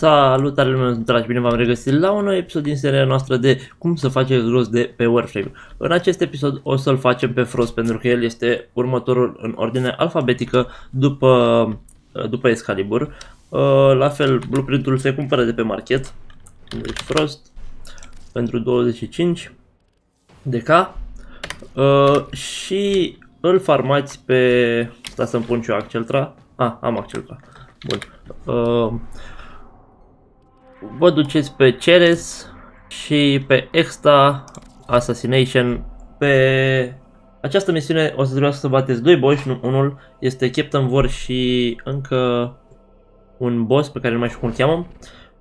Salutare lumea, sunt dragi, bine v-am regăsit la un nou episod din seria noastră de cum să faceți rost de pe Warframe. În acest episod o să-l facem pe Frost pentru că el este următorul în ordine alfabetică după, după Excalibur. Uh, la fel, blueprintul se cumpără de pe market. Deci Frost pentru 25 de K. Uh, și îl farmați pe... Sta să-mi pun și eu Acceltra. Ah, am Acceltra. Bun. Uh, vă duceți pe Ceres și pe Extra Assassination. Pe această misiune o să trebuiască să bateți doi boși, nu unul. Este Captain Vor și încă un boss pe care nu mai știu cum îl cheamă.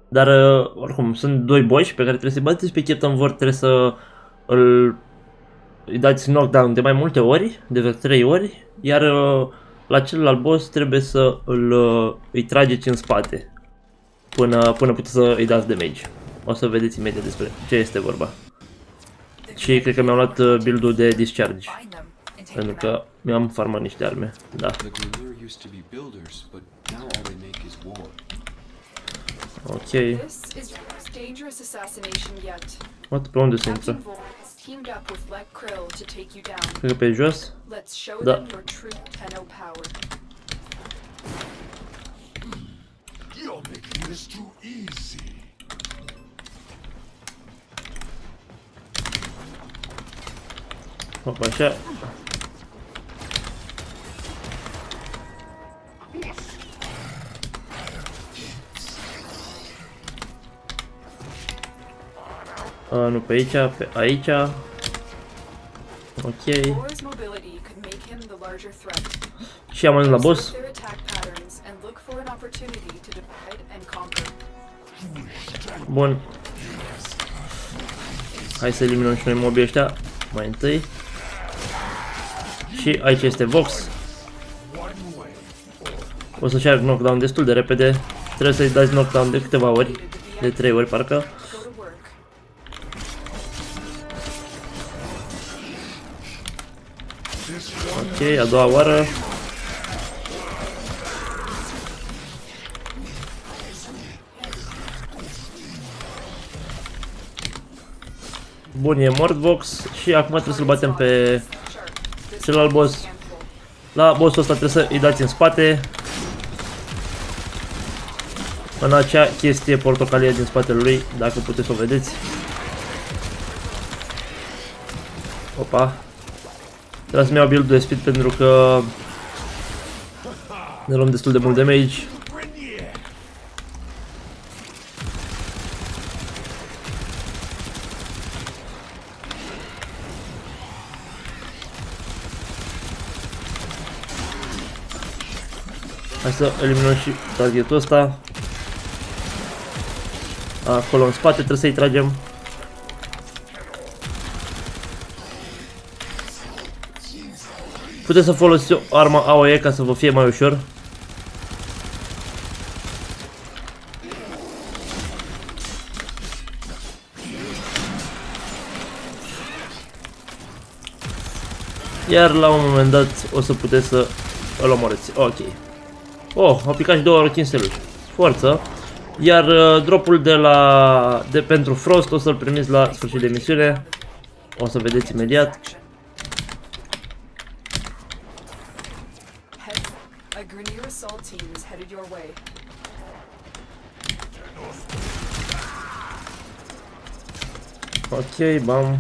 Dar uh, oricum sunt doi boși pe care trebuie să-i bateți pe Captain Vor, trebuie să îl îi dați knockdown de mai multe ori, de vreo 3 ori, iar uh, la celălalt boss trebuie să îl, uh, îi trageți în spate până, până puteți să îi dați damage. O să vedeți imediat despre ce este vorba. Și cred că mi-am luat uh, build-ul de discharge. Pentru că mi-am farmat niște arme. Da. Ok. What? Pe unde se intră? Cred că pe jos? Da. You're making this too easy. Hop, așa. A, nu pe aici, pe aici. Ok. Și am ajuns la boss. Bun. Hai să eliminăm și noi mobii ăștia mai întâi. Și aici este Vox. O să-și arăt knockdown destul de repede. Trebuie să-i dați knockdown de câteva ori. De 3 ori parcă. Ok, a doua oară. Bun, e mort Vox și acum trebuie să-l batem pe celălalt boss. La bossul ăsta trebuie să îi dați în spate. În acea chestie portocalie din spatele lui, dacă puteți să o vedeți. Opa. Trebuie să-mi iau build de speed pentru că ne luăm destul de mult damage. Hai să eliminăm și targetul ăsta. Acolo în spate trebuie să-i tragem. Puteți să folosiți o armă AOE ca să vă fie mai ușor. Iar la un moment dat o să puteți să îl omorâți. Ok. Oh, au picat și două ori chinseluri. Forță. Iar uh, dropul de la de pentru Frost o să-l primiți la sfârșit de misiune. O să vedeți imediat. Ok, bam.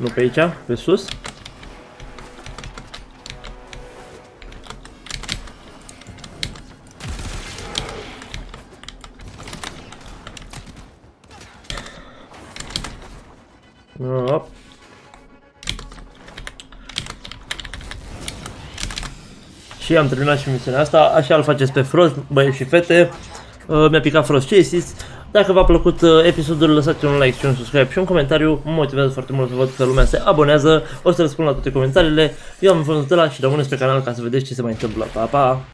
Nu pe aici, pe sus. Hop. Și am terminat și misiunea asta, așa îl faceți pe Frost, băieți și fete. Uh, Mi-a picat Frost Chases. Dacă v-a plăcut uh, episodul, lăsați un like și un subscribe și un comentariu. Mă motivează foarte mult să văd că lumea se abonează. O să răspund la toate comentariile. Eu am fost de la și rămâneți pe canal ca să vedeți ce se mai întâmplă. Pa, pa!